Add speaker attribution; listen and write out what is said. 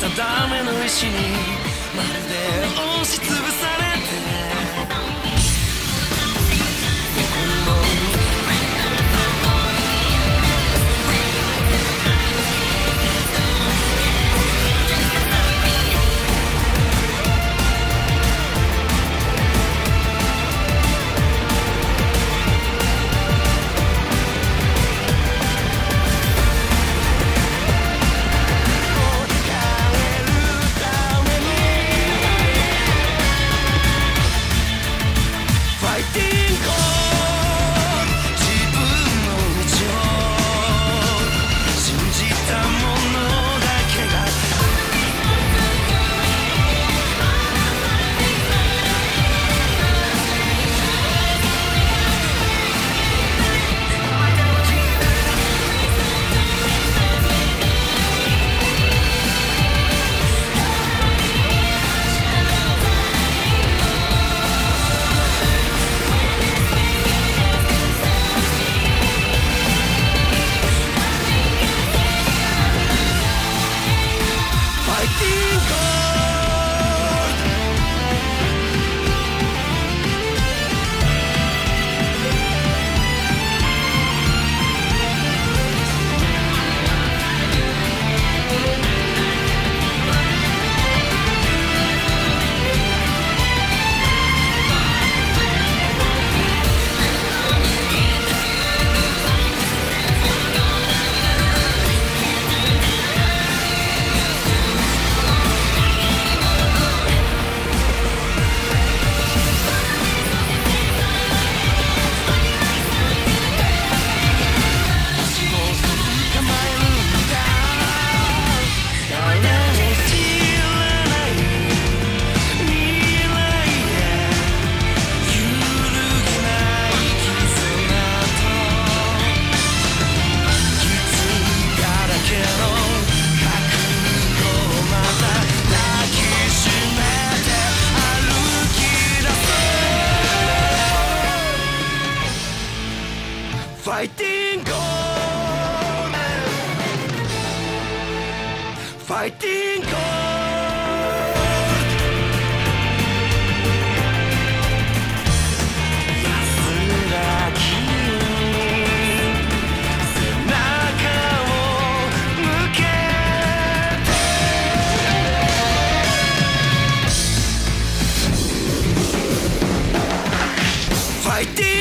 Speaker 1: 定めの石にまるで押しつぶされてァイティンゴーメンファイティンゴーファイティン